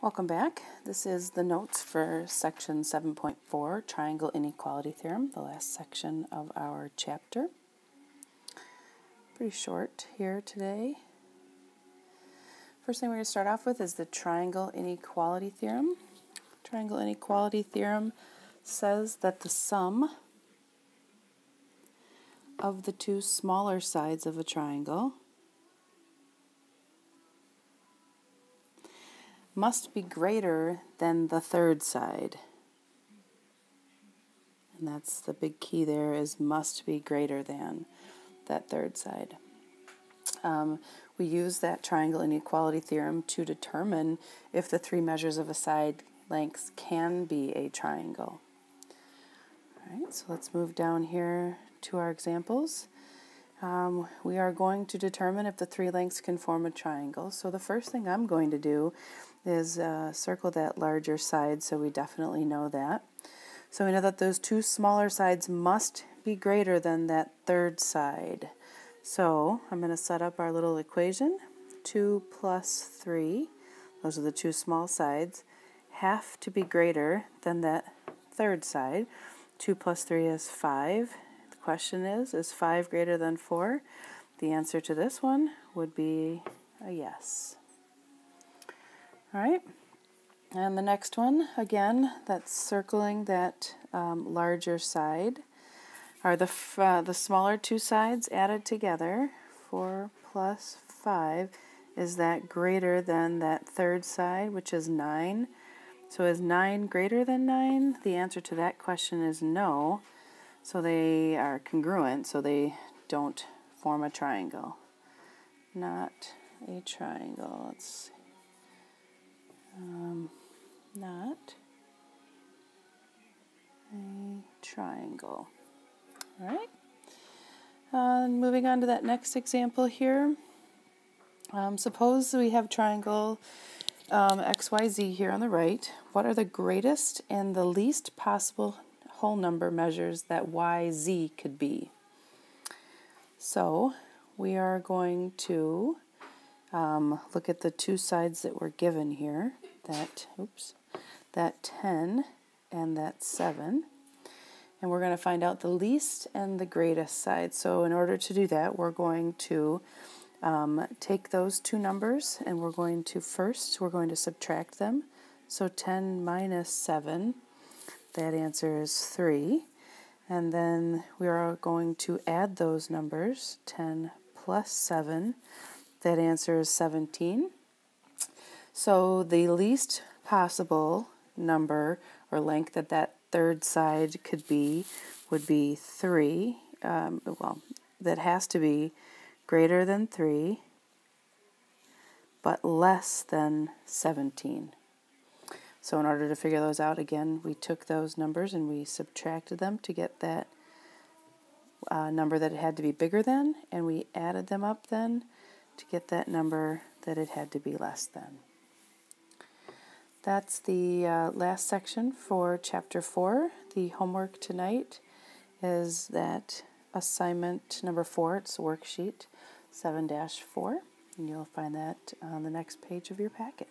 Welcome back. This is the notes for section 7.4, Triangle Inequality Theorem, the last section of our chapter. Pretty short here today. First thing we're going to start off with is the Triangle Inequality Theorem. Triangle Inequality Theorem says that the sum of the two smaller sides of a triangle must be greater than the third side. And that's the big key there is must be greater than that third side. Um, we use that triangle inequality theorem to determine if the three measures of a side length can be a triangle. All right, so let's move down here to our examples. Um, we are going to determine if the three lengths can form a triangle. So the first thing I'm going to do is uh, circle that larger side so we definitely know that. So we know that those two smaller sides must be greater than that third side. So I'm going to set up our little equation. 2 plus 3, those are the two small sides, have to be greater than that third side. 2 plus 3 is 5 question is, is 5 greater than 4? The answer to this one would be a yes. All right, and the next one, again, that's circling that um, larger side, are the, uh, the smaller two sides added together. 4 plus 5 is that greater than that third side, which is 9. So is 9 greater than 9? The answer to that question is no. So they are congruent, so they don't form a triangle. Not a triangle. Let's um, not a triangle. All right. Uh, moving on to that next example here. Um, suppose we have triangle um, XYZ here on the right. What are the greatest and the least possible whole number measures that yz could be. So we are going to um, look at the two sides that were given here, that, oops, that 10 and that 7. And we're going to find out the least and the greatest side. So in order to do that, we're going to um, take those two numbers and we're going to first, we're going to subtract them. So 10 minus 7 that answer is 3. And then we are going to add those numbers 10 plus 7. That answer is 17. So the least possible number or length that that third side could be would be 3. Um, well, that has to be greater than 3 but less than 17. So in order to figure those out, again, we took those numbers and we subtracted them to get that uh, number that it had to be bigger than, and we added them up then to get that number that it had to be less than. That's the uh, last section for Chapter 4. The homework tonight is that assignment number 4, it's worksheet 7-4, and you'll find that on the next page of your packet.